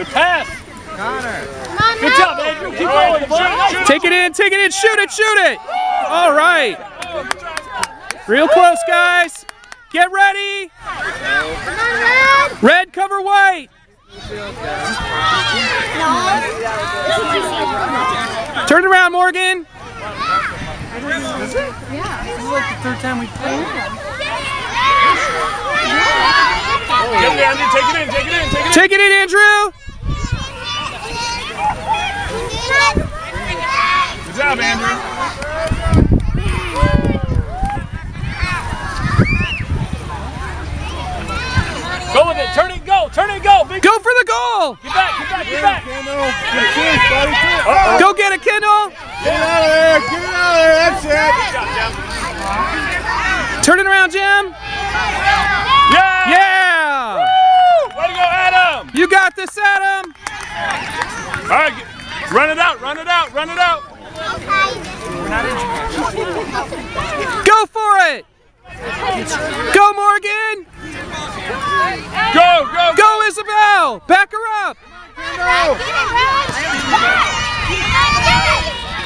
Good pass. Connor. Good job, Andrew. Keep going, boy. Take it in, take it in, shoot it, shoot it. All right. Real close, guys. Get ready. Red cover white. Turn around, Morigan. Yeah. This is like the third time we played. Get it, Andrew. Take it in. Take it in. Take it in. Take it in, Andrew. Good job, Andrew. Go with it. Turn it. Go. Turn it. Go. Big. Go for the goal. Get back. Get back. Get back. Go get it, Kendall. Get out of there. Get out of there. That's it. Turn it around, Jim. Yeah. Yeah. Way to go, Adam. You got this, Adam. All right. Get- Run it out. Run it out. Run it out. Go for it. Go, Morigan. Go. Go. Go, Isabel. Back her up.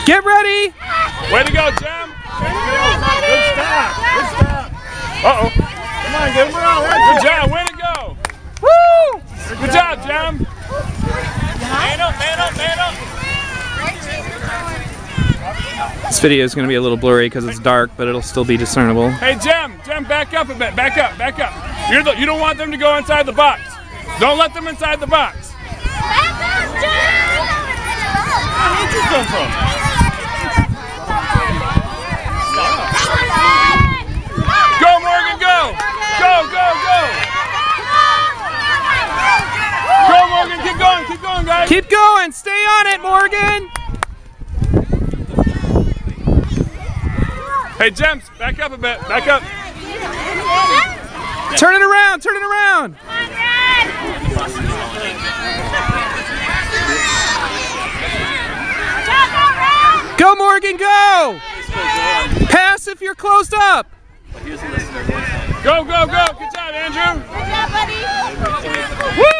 Get ready. Way to go, Jam. Good stop. Good stop. Uh oh. Come on, get him around. Good job. Way to go. Woo. Good job, Jam. Up. Up. Up. This video is going to be a little blurry because it's dark, but it'll still be discernible. Hey, Jim. Jim, back up a bit. Back up. Back up. You're the, you don't want them to go inside the box. Don't let them inside the box. Where'd you come from? Go. Go. Go, Morigan. Keep going. Keep going, guys. Keep going. Stay on it, Morigan. Hey, Jems, back up a bit. Back up. Turn it around. Turn it around. Go, Morigan. Go. Pass if you're closed up. Go, go, go. Good job, Andrew. Good job, buddy. Woo.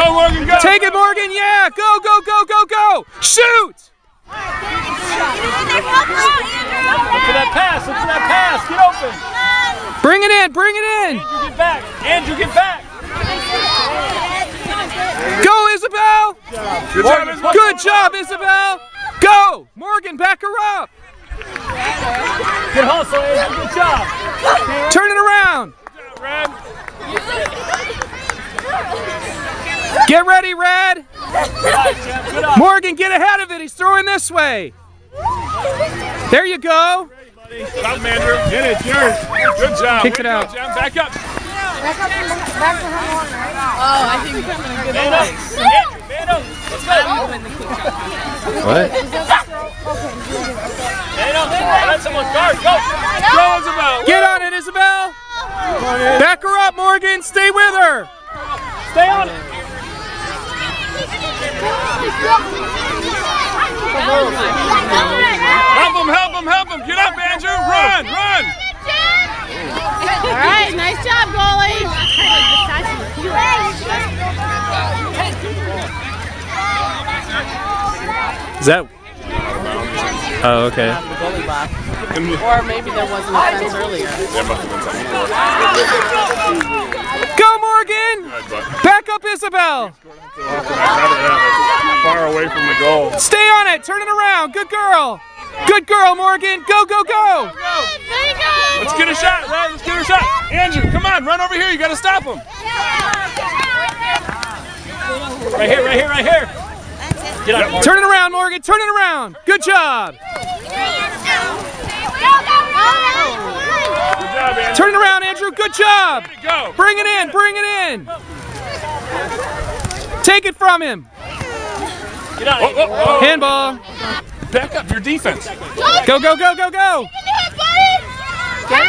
Go, Morigan, go. Take it, Morigan. Yeah. Go, go, go, go, go. Shoot. Look for that pass. Look for that pass. Get open. Bring it in. Bring it in. Andrew, get back. Andrew, get back. Go, Isabel. Good job, Isabel. Good job, Isabel. Go. Morigan, back her up. Good hustle, Andrew. Good job. Turn it around. Red. Get ready, Red. Morigan, get ahead of it. He's throwing this way. There you go. Good job, Andrew. Get it. Yours. Good job. Kick it to out. Back up. Oh, I think we're having a good Man up. Andrew, man up. Let's go. What? Let someone guard. Go. Go, Isabel. Get on it, Isabel. Back her up, Morigan. Stay with her. Stay on it. Help him, help him, help him. Get up, Andrew. Run, run. All right, nice job, goalie. Is that? Oh, okay. The goalie box. Or maybe there wasn't a fence earlier. There must have been something. Go, Morigan. Back up, Isabel. I'd rather have it far away from the goal. Stay on it. Turn it around. Good girl. Good girl, Morigan. Go, go, go. Let's get a shot, Red. Let's get a shot. Andrew, come on, run over here. You got to stop him. Right here, right here, right here. Get up. Turn it around, Morigan. Turn it around. Good job. Good job, Andrew. Turn it around, Andrew. Good job. Go. Bring it in. Bring it in. Take it from him. Get out. Oh, oh, oh. Handball. Back up your defense. Go, go, go, go, go. Good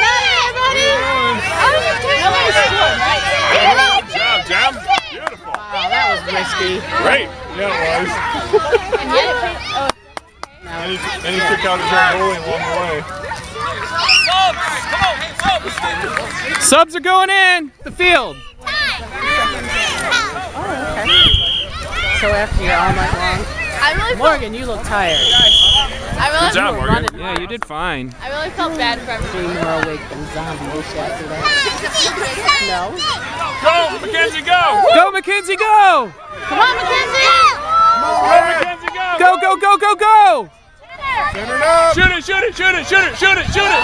job, Jam. Beautiful. Wow, that was risky. Great. Yeah, it was. And he, and he took out his own goalie along the way. Subs are going in the field. So after you're all night long. I really felt, Morigan, you look tired. I really, Good job, Morigan. running Yeah, you did fine. I really felt bad for Being everyone. more awake than zombie-ish after that. No? Go, Mackenzie, go! Go, Mackenzie, go! Come on, Mackenzie! Go, Mackenzie, go! Go, go, go, go, go! Shoot it, shoot it, shoot it, shoot it, shoot it, shoot it!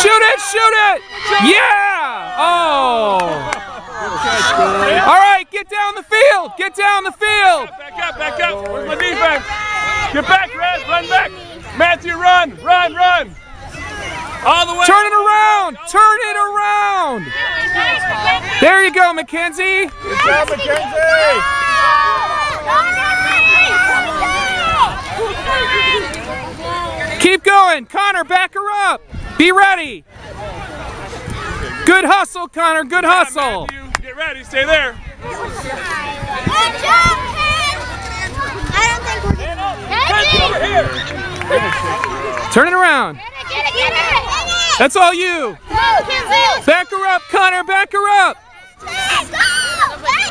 Shoot it, shoot it! Yeah! Oh! All right, get down the field! Get down the field! Back up, back up. Where's my defense? Get back, Red. Run back. Matthew, run, run, run. All the way. Turn it around! Turn it around! There you go, Mackenzie! Good job, Mackenzie. Keep going! Connor, back her up! Be ready! Good hustle, Connor, good hustle! Get ready. Stay there. Kenzie, over here. Turn it around! That's all you! Back her up, Connor, back her up!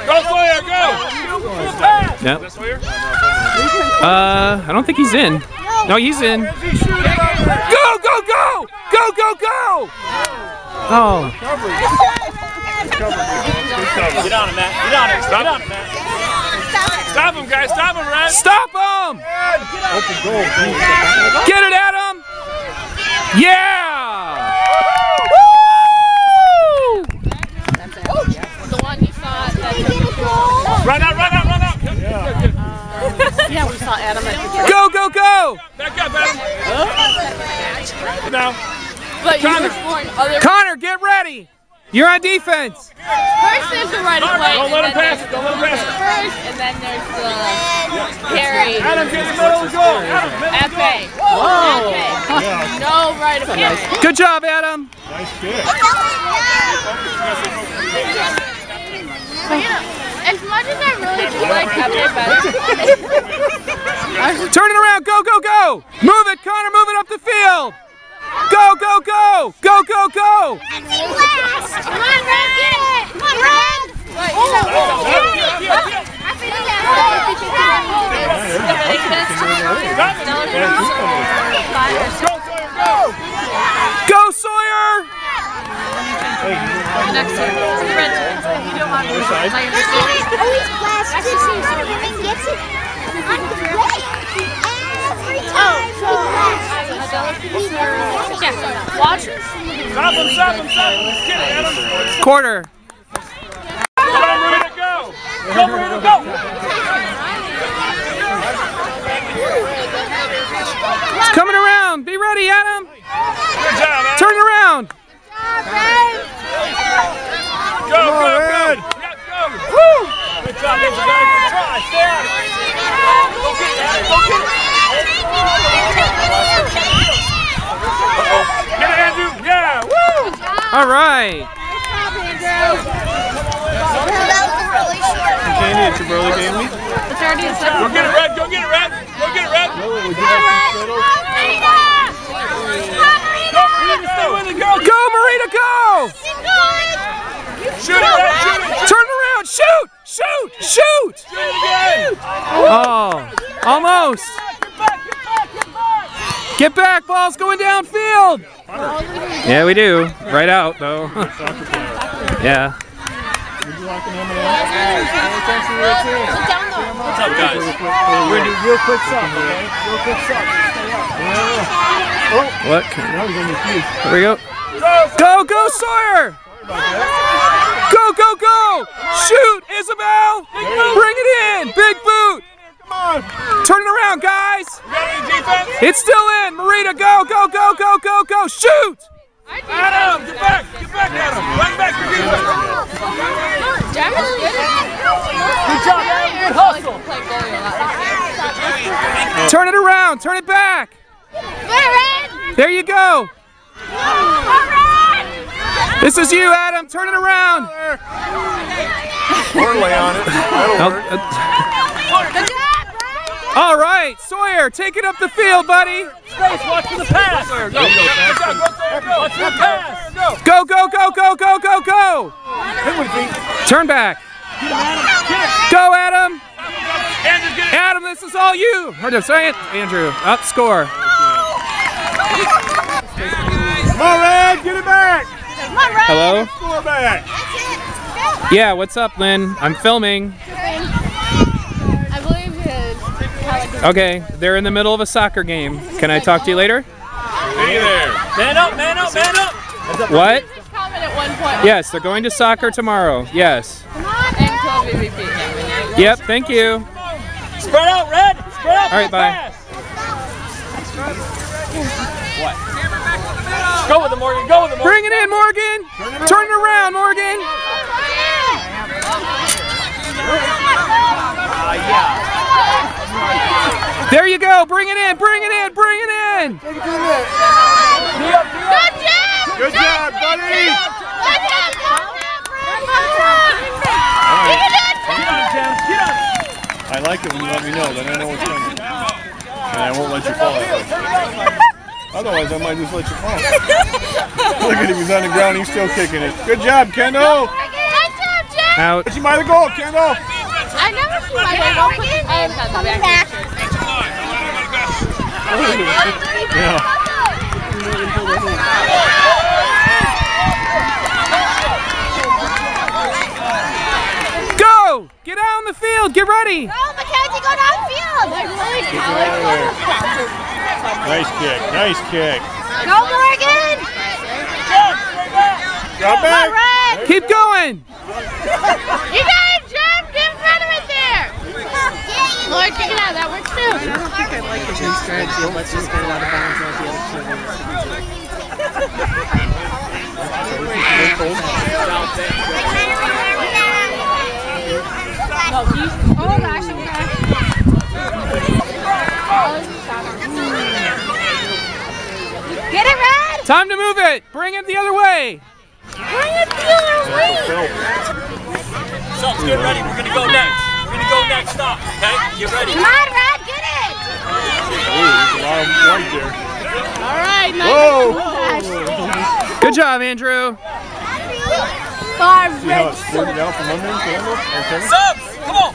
Go, Sawyer, go. Yep. Uh, I don't think he's in. No, he's in. Go, go, go! Go, go, go! Oh, Get on him, Matt. Get on him. Get on him, Matt. Stop him, guys. Stop him, Red. stop him! Get it, Adam! Yeah! Woo! The one you saw Run out, run out, run out. Yeah, we saw Adam at the Go, go, go! Back up, Adam. Now. but Connor. other Connor, get ready! You're on defense! first there's the right of way. Don't let him pass it. Don't let him pass it. First and then there's the carry. Adam, get the middle of the goal. Adam, middle of the FA. FA. No right of way. Good job, Adam! Nice kick. But you know, as much as I really do. like FA better, Turn it around, go, go, go! Move it, Connor, move it up the field! Go, go, go! Go, go, go! Come on, Red, get it! Come on, Red! Go, Sawyer! Watch. Stop him, stop him, stop him. Get it, Adam. Quarter. Come on, Marina, go. Go, Marina, go. It's coming around. Be ready, Adam. Good job, Adam. Turn it around. Go, go, go. Red. Yeah, go. Woo. Good job, good job. Good try. Stay out of it. Go get it, Adam. Go get it. Get it, Andrew. Yeah, woo. All right. Candy, it's your brother gave me. Go get it, Red. Go get it, Red. Go get it, Red. Go, Marina, stay with it. Go. Go, Marita, go! Shoot it, Red. Shoot it. Turn around. Shoot! Shoot! Shoot! Shoot again. Oh, almost. Get back, ball's going downfield. Yeah, we do. Right out, though. yeah. What's up, guys? We're gonna do real quick stuff, okay? Real quick stuff. Oh. What? Now we're gonna. Here we go. Go, go, Sawyer! Go, go, go! Shoot, Isabel! Bring it in! Big boot! Come on. Turn it around, guys! You got any defense? It's still in! Marita, go, go, go, go, go, go! Shoot! Adam, get back. Get back, Adam. Run back for defense. Good job, Aaron. Good hustle. Turn it around! Turn it back! There you go! This is you, Adam! Turn it around! Or lay on it. That'll work. all right, Sawyer, take it up the field, buddy. Space, watch for the pass. Go, go, go. Good go, pass. Go, go, go, go, go, go, go! Turn back. Go, Adam! Andrew's Adam, this is all you! Or no, sorry, Andrew. Up, score. Come on, Red, get it back. Hello? Score back. Yeah, what's up, Lynn? I'm filming. I believe his. Okay, they're in the middle of a soccer game. Can I talk to you later? Hey there. Man up, man up, man up. What? Comment at one point. Yes, they're going to soccer tomorrow. Yes. And 12 MVP. Yep, thank you. Spread out, Red. Spread out. All right, bye. What? Go with it, Morigan. Go with it, Morigan. Bring it in, Morigan! Turn it around, Morigan! Uh, There you go! Bring it in! Bring it in! Bring it in! Good job! Good job, buddy. Good job! You can do it! I like it when you let me know, then I know what's coming. And I won't let you fall. Otherwise, I might just let you fall. Look at him, he's on the ground, he's still kicking it. Good job, Kendall. Good job, Jeff! Out. Get you by the goal, Kendall. I never see my way open. I have the back. Yeah. Go! Get out on the field! Get ready! Oh, Mackenzie, go downfield! Nice kick, nice kick. Go, Morigan! Drop back. Keep going! You got it, Jeff! Get in front of it there! Lord, kick it out. That works too. I don't think I like his new strategy. of Let's just get it out of bounds and the other two win. Oh, gosh, okay. Get it, Red! Time to move it! Bring it the other way! Bring it the other way! Subs, get ready. We're gonna go next. We're gonna go next stop. Okay? Get ready. Come on, Red, get it! Ooh, there's a lot of white there. All right, nice. Whoa! Good job, Andrew. Far See how red. it squirted out from under him, Kendall? Okay. Subs, come on.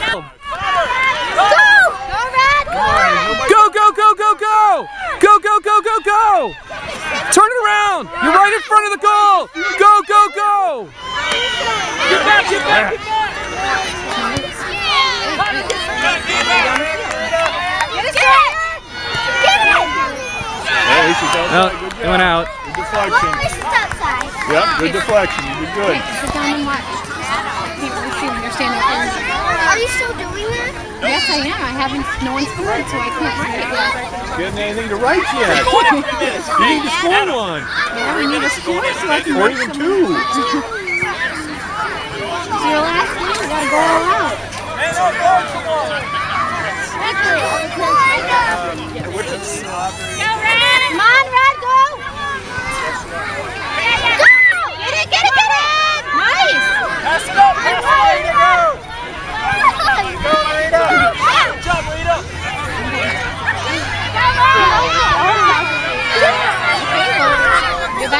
Go! Go, Go! Go, go, go, go, go! Go, go, go, go, go! Turn it around! You're right in front of the goal! Go, go, go! Get back, get back, get back. Get it! Get it! Hey, at least he's Oh, it went out. Good deflection. outside. Yep, good deflection. You did good. Sit down and watch. People see when you're standing up. Are you still doing that? Yes, I am. I haven't. No one's scored, so I can't write it yet. Getting anything to write yet? You need to score one. Yeah, we need a score so I can Or write even some. two. It's your last gotta go out. Come on, Red, go! Go! Get to.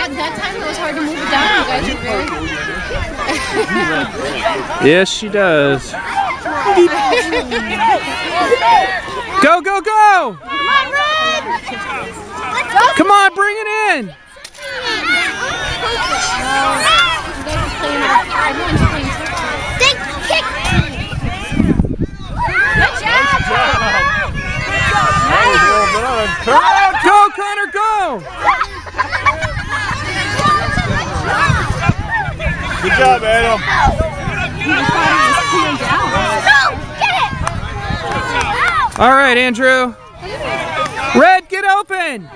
Good time it was hard to move it down. You guys were very. Yes, she does. Go, go, go! Come on, bring it in! Go, Connor, go! Good job, Adam. Go, get it. All right, Andrew. Red, get open!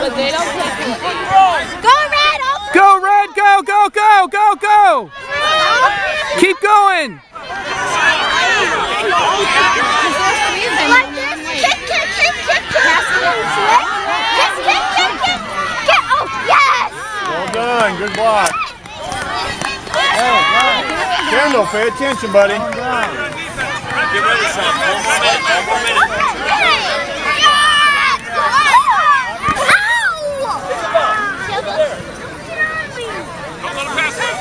But they don't play. Go, Red. Go, Red, go, go, go, go, go! Keep going! Like this. Kick, kick, kick, kick, kick. Kick, kick, kick, kick. Kick. Oh, yes. Well done. Good block. Kendall, pay attention, buddy. Get ready, son. One more minute. One more minute. Don't let him pass it.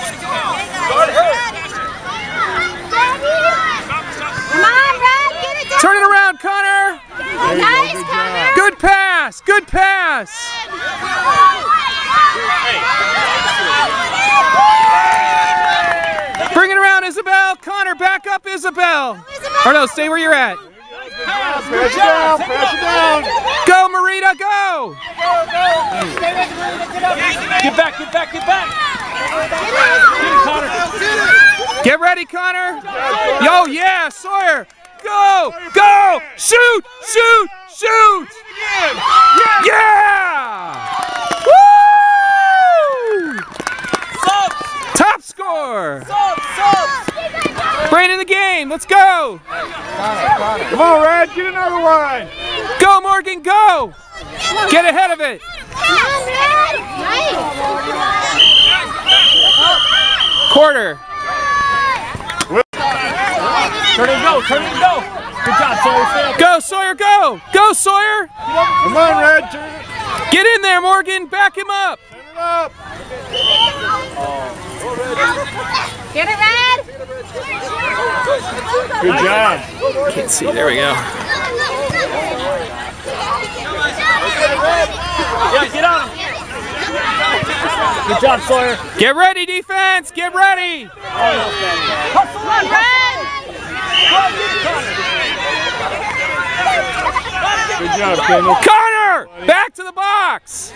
Come on, Brad, get it down. Turn it around, Connor. Nice, Connor. Good pass. Good pass. Bring it around, Isabel. Connor, back up, Isabel. Oh, or no, stay where you're at. Pass it down, pass it down. Go, Marita, go. Get back, get back, get back. Get ready, Connor. Yo, yeah, Sawyer. Go, go. Shoot, shoot, shoot. Yeah. Woo! Top score. subs, subs. Brain in the game. Let's go. Come on, Red, get another one. Go, Morigan, go. Get ahead of it. Quarter. Turn and go, turn and go. Good job, Sawyer. Go, Sawyer, go. Go, Sawyer. Come on, Red, turn it, Get in there, Morigan. Back him up. turn it up. Get it, Red. Good job. Can't see. There we go. Yeah, get on him. Good job, Sawyer. Get ready, defense. Get ready. Hustle on, Red. Good job, Kendall. Connor, back to the box.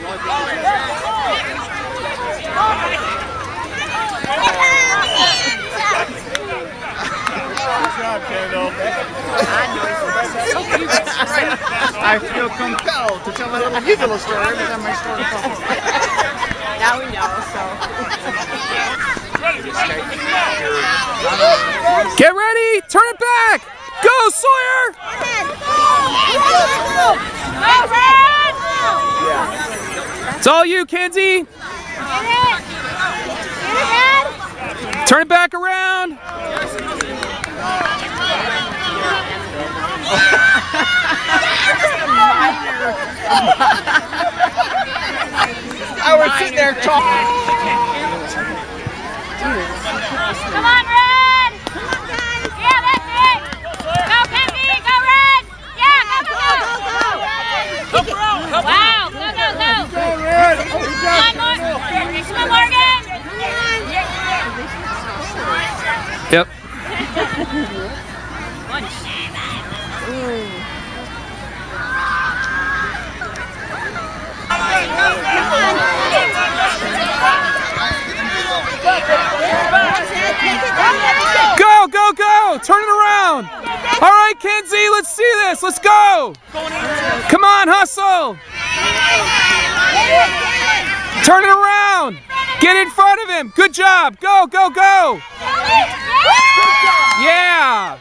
Good job, Kendall. I feel compelled to tell a little little story every time my story comes. now we know, so. Get ready. Turn it back. Go, Sawyer. It's all you, Kenzie. Turn it back around. I was sitting there talking. Come on, Red! Yeah, that's it! Go, Kenzie! Go, Red! Yeah, go, go, go! Help her out. Help her Wow, go, go, go! Come on, Morigan! Come on, Morigan! Yep. Go, go, go. Turn it around. All right, Kenzie, let's see this. Let's go. Come on, hustle. Turn it around. Get in front of him. Good job. Go, go, go. Yeah.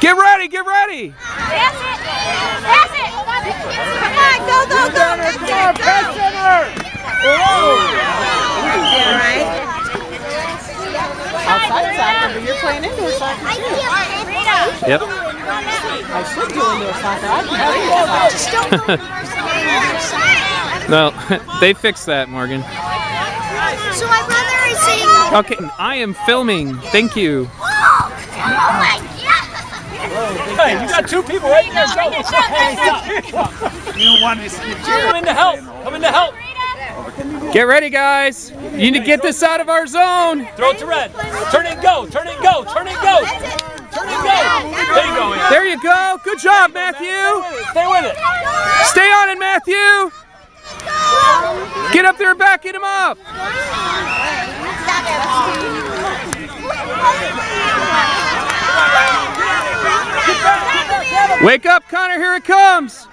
Get ready, get ready. Pass it! Pass it! Come on, go, go, go! That's it, go! Outside soccer, but you're playing indoor soccer too. Yep. I should do indoor soccer. I'd be happy with that. No, they fixed that, Morigan. So my brother is saying, Okay, I am filming. Thank you. oh my god! Hey, you got two people right there. Go. Come in to help. Come in to help. Get ready, guys. You need to get this out of our zone. Throw it to Red. Turn it and go. Turn it and go. Turn it and go. Turn it and go. There you go. Ian. There you go. Good job, Matthew. Stay with it. Stay on it, Matthew. Get up there and backing him up. Wake up, Connor. Here it comes.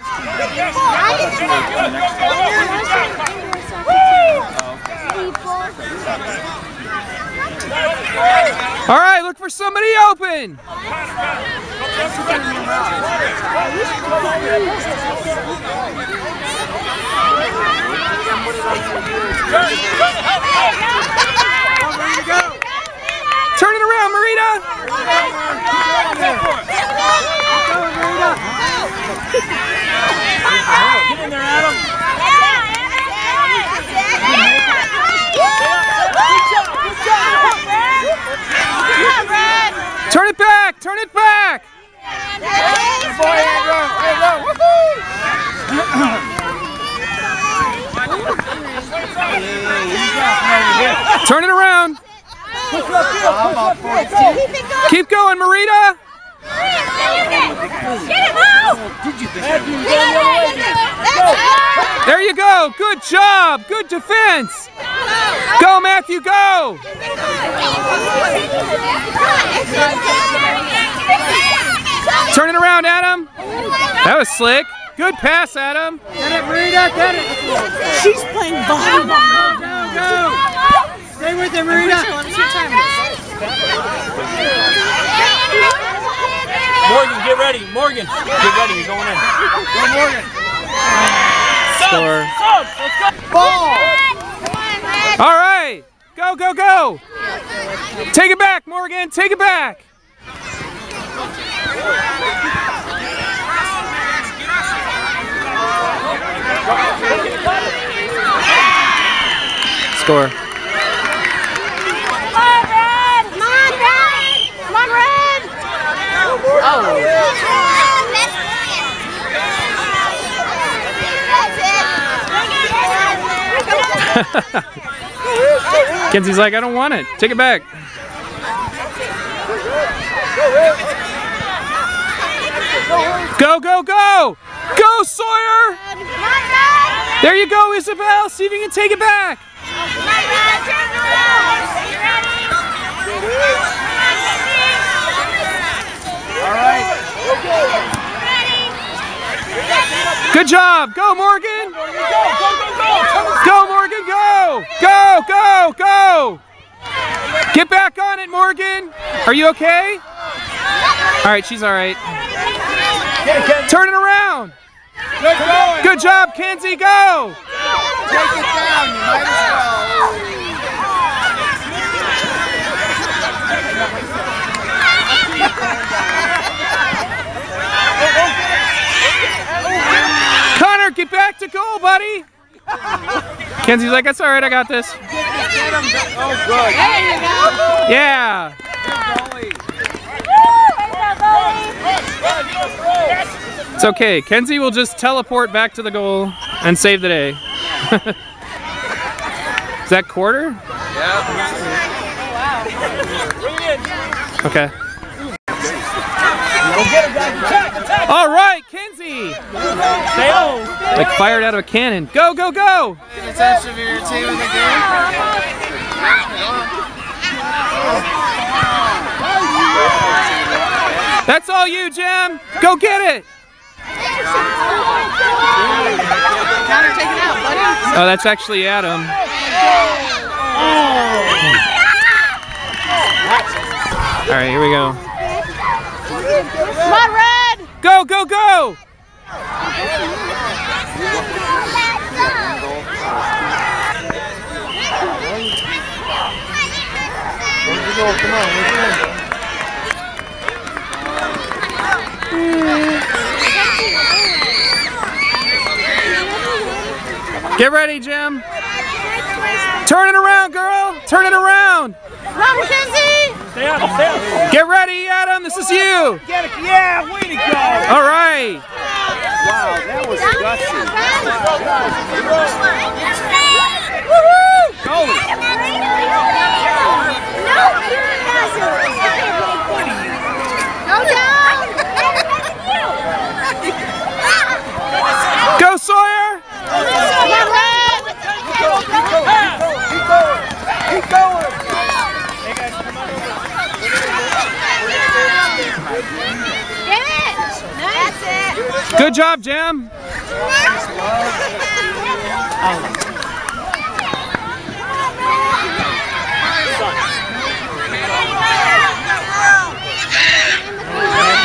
All right, look for somebody open. Turn it around, Marita. Get in there, Adam. Turn it back! Turn it back! Turn it around. Keep going, Marita. There you go. Good job. Good defense. Go, Matthew, go. Turn it around, Adam. That was slick. Good pass, Adam. She's playing volleyball. Stay with her, Marina. Morigan, get ready. Morigan, get ready. You're going in. Go, Morigan. Score. Subs, let's. All right. Go, go, go. Take it back, Morigan. Take it back. Score. Kenzie's like, I don't want it. Take it back. Go, go, go! Go, Sawyer! There you go, Isabel. See if you can take it back. Good job. Go, Morigan. Go, Morigan, go. Go, go, go. Get back on it, Morigan. Are you okay? All right, she's all right. Turn it around. Good. Good job, Kenzie. Go. Take it down. You might as well. Connor, get back to goal, buddy. Kenzie's like, that's all right. I got this. Oh, good. Yeah. It's okay. Kenzie will just teleport back to the goal and save the day. Is that quarter? Yeah. Okay. All right, On. Like fired out of a cannon. Go, go, go. Attention of team in the game. That's all you, Jim. Go get it. Counter taken out, buddy. Oh, that's actually Adam. All right, here we go. Come on, Red! Go, go, go! Get ready, Jim. Turn it around, girl. Turn it around. Run, Mackenzie! Stay on. Stay on. Get ready, Adam. This is you. Get it. Yeah, way to go. All right. Wow, that was gutsy. Go! Go, Sawyer. Come on, Red! Keep going. Get it! That's it! Good job, Jam.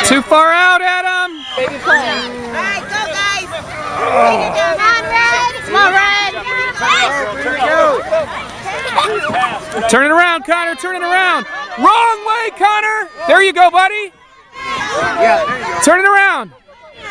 Too far out, Adam. Go guys! Come on, Red! Come on, Red! Turn it around, Connor. Turn it around. Wrong way, Connor. There you go, buddy. Yeah. Turn it around.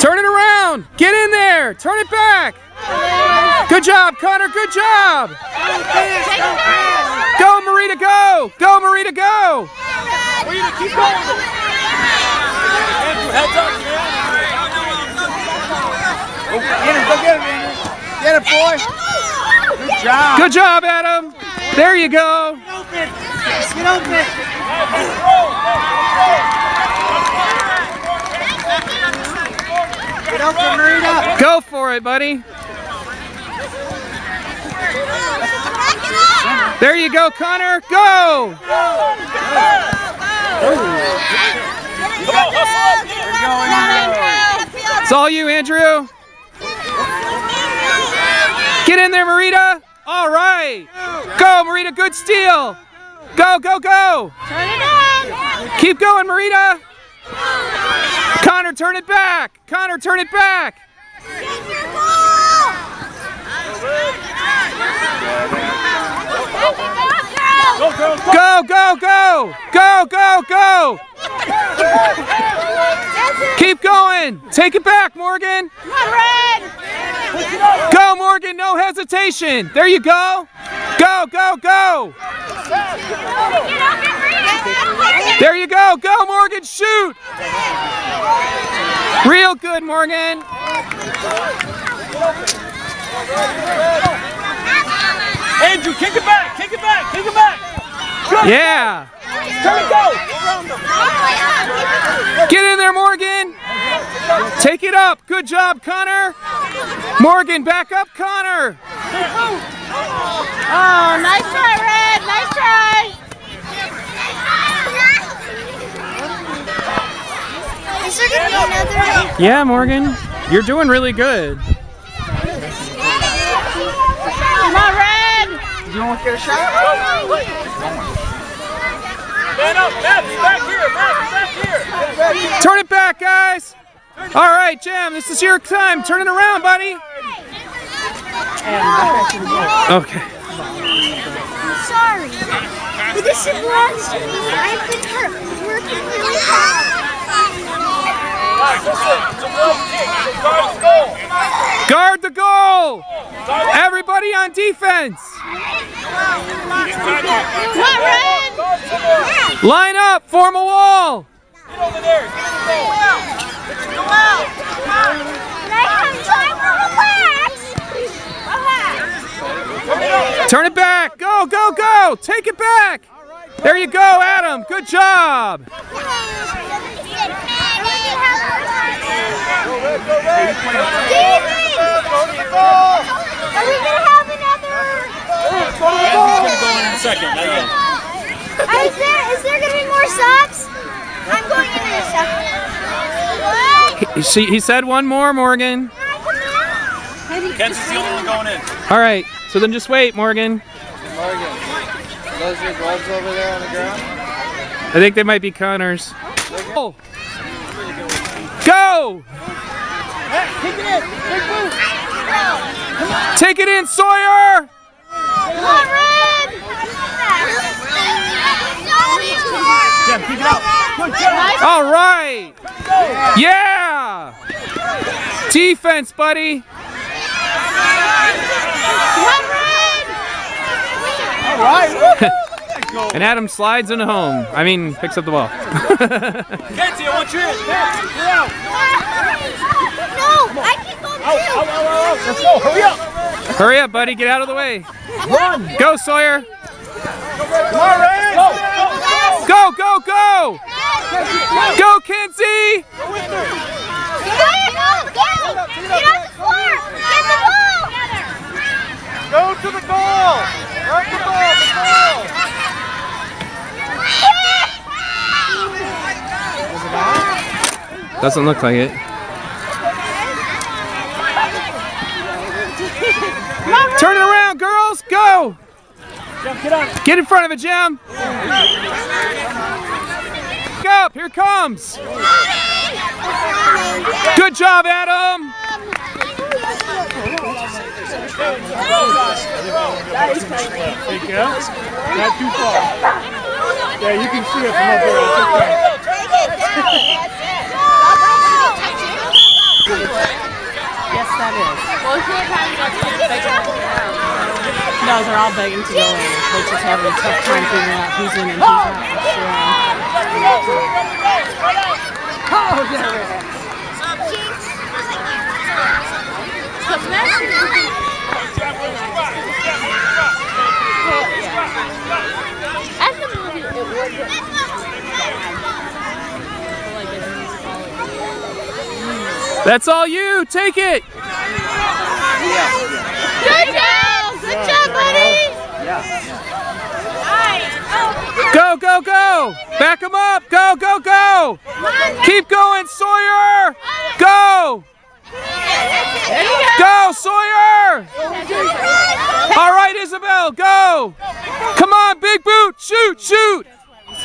Turn it around. Get in there. Turn it back. Good job, Connor. Good job. Go, Marita. Go. Go, Marita. Go. Marita, Heads up, man. Andrew, go get him, Andrew. Get it, boy. Good job. Good job, Adam. There you go. Get open. Get open, Marina. Go for it, buddy. There you go, Connor. Go. It's all you, Andrew. Get in there, Marita. All right. Go, Marita. Good steal. Go, go, go. Keep going, Marita. Connor, turn it back. Connor, turn it back. Go, go, go. Go, go, go. Keep going. Take it back, Morigan. Go, Morigan. No hesitation. There you go. Go, go, go. There you go. Go, Morigan. Shoot. Real good, Morigan. Andrew, kick it back, kick it back, kick it back. Yeah. Turn it go. Get in there, Morigan. Take it up. Good job, Connor. Morigan, back up, Connor. Oh, nice try, Red. Nice try. Is there gonna be another? Yeah, Morigan. You're doing really good. Come on, Red. You want to get a shot? Oh, Man up, Matt, back here, Matt, back here. Turn it back, guys. All right, Jam, this is your time. Turn it around, buddy. Okay. I'm sorry, but this belongs to me. I've been hurt, working really hard. It's a blow kick, so guard the goal. Guard the goal. Everybody on defense. Come on, Red. Line up, form a wall. Get over there, get in the goal. Can I have time to relax? Relax. Turn it back. Go, go, go. Take it back. There you go, Adam. Good job. Are we gonna have another? in a second. Is there is there gonna be more subs? I'm going in a second. He, she, he said one more, Morigan. Kenzie's the only one going in. All right. So then just wait, Morigan. Morigan, those your gloves over there on the ground? I think they might be Connor's. Oh. Go! Take it in, Sawyer! Come on, Red! Yeah, keep it out. All right! Yeah! Defense, buddy! All right. And Adam slides into home. I mean, picks up the ball. Kenzie, I want you in. Kenzie, you're out. No, I can go too. Out, out, out, out. Let's go, hurry up. Hurry up, buddy. Get out of the way. Run. Go, Sawyer. Come on, Ray. Go, go, go. Go, go, go! Go, Kenzie! Get up, get up, get on. Get the. Go to the goal. Right the ball. The goal. Doesn't look like it. Turn it around, girls. Go. Get. Get in front of it, Jim. Look up. Here comes. Good job, Adam. Not too far. Yeah, you can see it from up there. It's okay. Yes, that is. No, they're all begging to go in. They're just having a tough time figuring out who's in and who's out. Oh, there it is. As a movie, it would. That's all you. Take it. Good job! Good job, buddy! Go, go, go. Back him up. Go, go, go. Keep going, Sawyer. Go. Go, Sawyer. All right, Isabel, go. Come on, Big Boot. Shoot, shoot.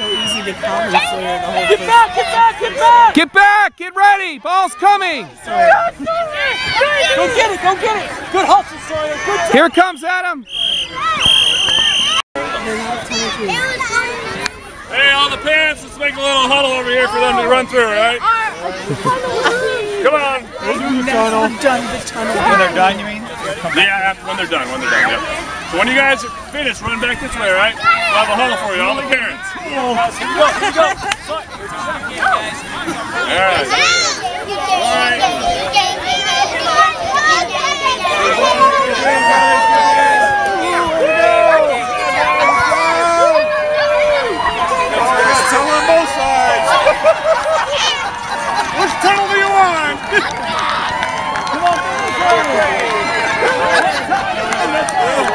So easy to call him the whole Get first back, get back, get back! Get back. Get ready. Ball's coming. Go get it, go get it! Good hustle, Sawyer. Good job. Here comes, Adam. Hey, all the parents, let's make a little huddle over here for them to run through, all right? Come on. tunnel. Done the tunnel. When they're done, you mean? Yeah, after, when they're done, when they're done, yeah. So when you guys are finished, run back this way, all right? We'll have a huddle for you, all the parents. Oh. Guys, here on? Come on,